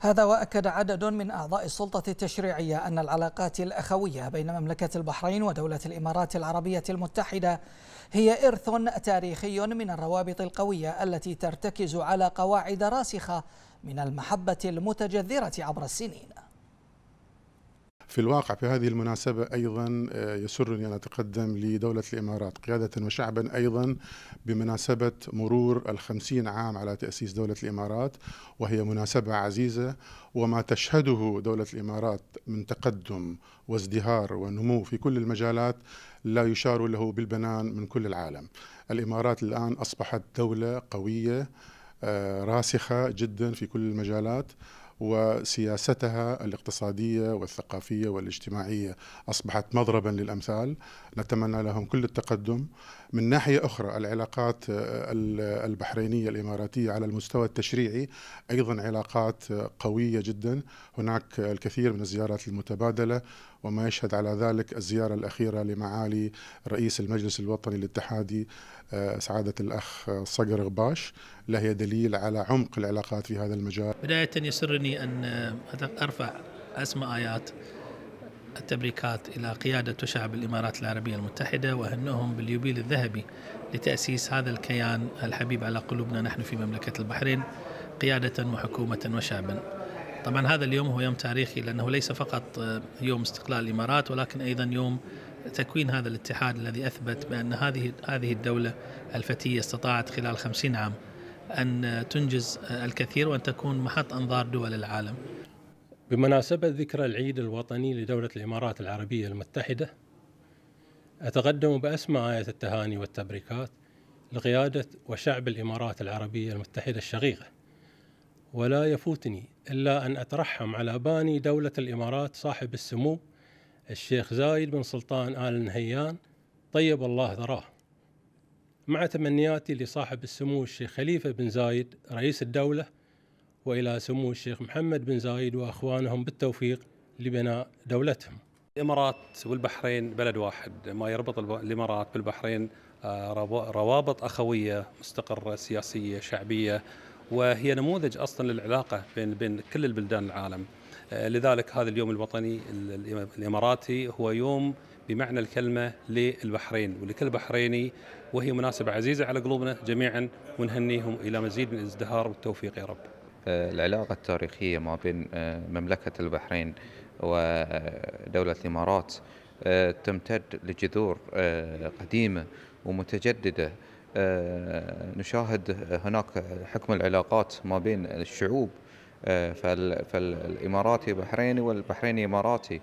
هذا وأكد عدد من أعضاء السلطة التشريعية أن العلاقات الأخوية بين مملكة البحرين ودولة الإمارات العربية المتحدة هي إرث تاريخي من الروابط القوية التي ترتكز على قواعد راسخة من المحبة المتجذرة عبر السنين. في الواقع في هذه المناسبة أيضا آه، يسرني أن أتقدم لدولة الإمارات قيادة وشعبا أيضا بمناسبة مرور الخمسين عام على تأسيس دولة الإمارات وهي مناسبة عزيزة. وما تشهده دولة الإمارات من تقدم وازدهار ونمو في كل المجالات لا يشار له بالبنان من كل العالم. الإمارات الآن أصبحت دولة قوية آه، راسخة جدا في كل المجالات. وسياستها الاقتصادية والثقافية والاجتماعية. أصبحت مضربا للأمثال. نتمنى لهم كل التقدم. من ناحية أخرى العلاقات البحرينية الإماراتية على المستوى التشريعي أيضا علاقات قوية جدا. هناك الكثير من الزيارات المتبادلة وما يشهد على ذلك الزيارة الأخيرة لمعالي رئيس المجلس الوطني الاتحادي آه، سعادة الأخ صقر غباش. لهي دليل على عمق العلاقات في هذا المجال. بداية يسرني أن أرفع أسماء آيات التبريكات إلى قيادة وشعب الإمارات العربية المتحدة وأهنهم باليوبيل الذهبي لتأسيس هذا الكيان الحبيب على قلوبنا نحن في مملكة البحرين قيادة وحكومة وشعبا طبعا هذا اليوم هو يوم تاريخي لأنه ليس فقط يوم استقلال الإمارات ولكن أيضا يوم تكوين هذا الاتحاد الذي أثبت بأن هذه هذه الدولة الفتية استطاعت خلال خمسين عام أن تنجز الكثير وأن تكون محط أنظار دول العالم. بمناسبة ذكرى العيد الوطني لدولة الإمارات العربية المتحدة أتقدم بأسمى آية التهاني والتبريكات لقيادة وشعب الإمارات العربية المتحدة الشقيقة. ولا يفوتني إلا أن أترحم على باني دولة الإمارات صاحب السمو الشيخ زايد بن سلطان آل نهيان طيب الله ذراه. مع تمنياتي لصاحب السمو الشيخ خليفة بن زايد رئيس الدولة وإلى سمو الشيخ محمد بن زايد وأخوانهم بالتوفيق لبناء دولتهم. الإمارات والبحرين بلد واحد، ما يربط الإمارات بالبحرين آه، روابط أخوية مستقرة سياسية شعبية وهي نموذج أصلا للعلاقة بين بين كل البلدان العالم. آه، لذلك هذا اليوم الوطني الإماراتي هو يوم بمعنى الكلمة للبحرين ولكل بحريني وهي مناسبة عزيزة على قلوبنا جميعا ونهنيهم إلى مزيد من الازدهار والتوفيق يا رب. العلاقة التاريخية ما بين آه، مملكة البحرين ودولة الإمارات آه، تمتد لجذور آه، قديمة ومتجددة نشاهد هناك حكم العلاقات ما بين الشعوب فالإماراتي بحريني والبحريني إماراتي.